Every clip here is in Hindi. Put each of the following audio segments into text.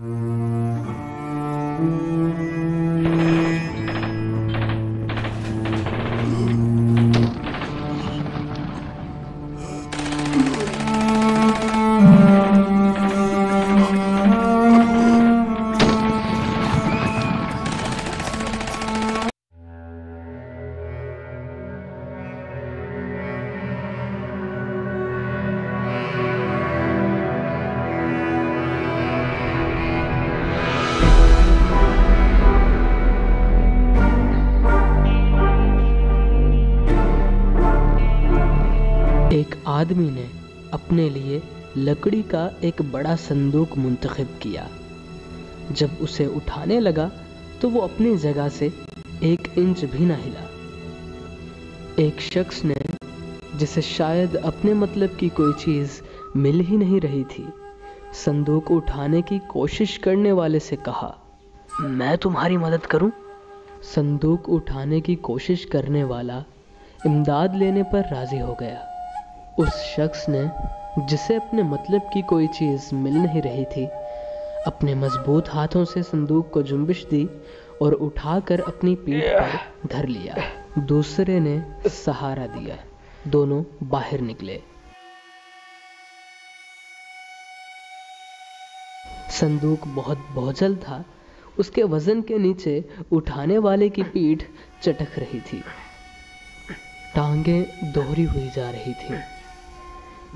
Mm-hmm. एक आदमी ने अपने लिए लकड़ी का एक बड़ा संदूक मुंतखब किया। जब उसे उठाने लगा तो वो अपनी जगह से एक इंच भी ना हिला। एक शख्स ने, जिसे शायद अपने मतलब की कोई चीज़ मिल ही नहीं रही थी, संदूक उठाने की कोशिश करने वाले से कहा, मैं तुम्हारी मदद करूँ? संदूक उठाने की कोशिश करने वाला इमदाद लेने पर राज़ी हो गया। उस शख्स ने जिसे अपने मतलब की कोई चीज़ मिल नहीं रही थी अपने मज़बूत हाथों से संदूक को जुम्बिश दी और उठाकर अपनी पीठ पर धर लिया। दूसरे ने सहारा दिया। दोनों बाहर निकले। संदूक बहुत बोझल था। उसके वज़न के नीचे उठाने वाले की पीठ चटक रही थी। टांगे दोहरी हुई जा रही थी।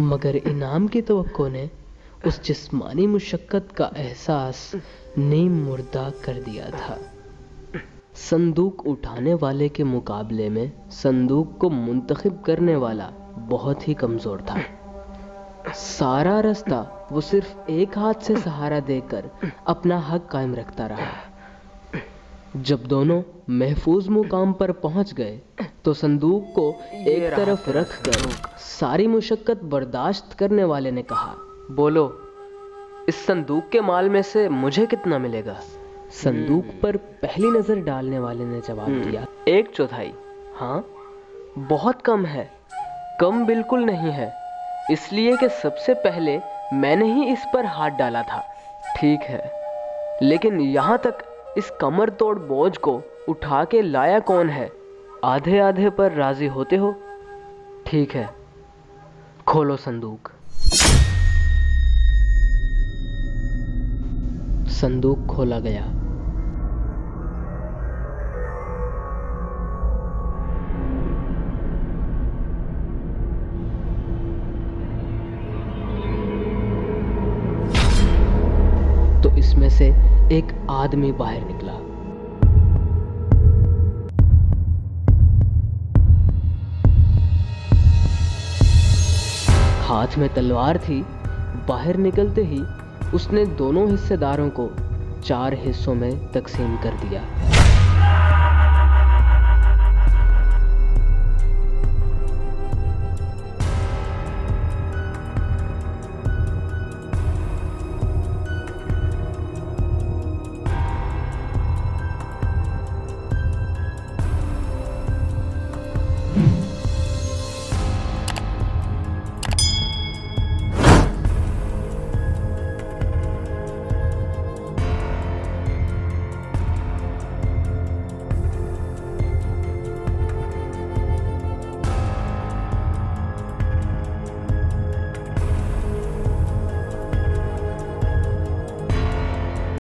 मगर इनाम की तो ने उस जिस्मानी मुशक्क़त का एहसास नीम मुर्दा कर दिया था। संदूक उठाने वाले के मुकाबले में संदूक को मुंतखब करने वाला बहुत ही कमज़ोर था। सारा रास्ता वो सिर्फ़ एक हाथ से सहारा देकर अपना हक कायम रखता रहा। जब दोनों महफूज मुकाम पर पहुँच गए तो संदूक को एक तरफ़ रखकर सारी मुशक्क़त बर्दाश्त करने वाले ने कहा बोलो इस संदूक के माल में से मुझे कितना मिलेगा? संदूक पर पहली नज़र डालने वाले ने जवाब दिया एक चौथाई हाँ बहुत कम है कम बिल्कुल नहीं है इसलिए कि सबसे पहले मैंने ही इस पर हाथ डाला था ठीक है लेकिन यहाँ तक इस कमर तोड़ बोझ को उठा के लाया कौन है? आधे आधे पर राज़ी होते हो? ठीक है, खोलो संदूक। संदूक खोला गया। तो इसमें से एक आदमी बाहर निकला। हाथ में तलवार थी, बाहर निकलते ही उसने दोनों हिस्सेदारों को चार हिस्सों में तकसीम कर दिया।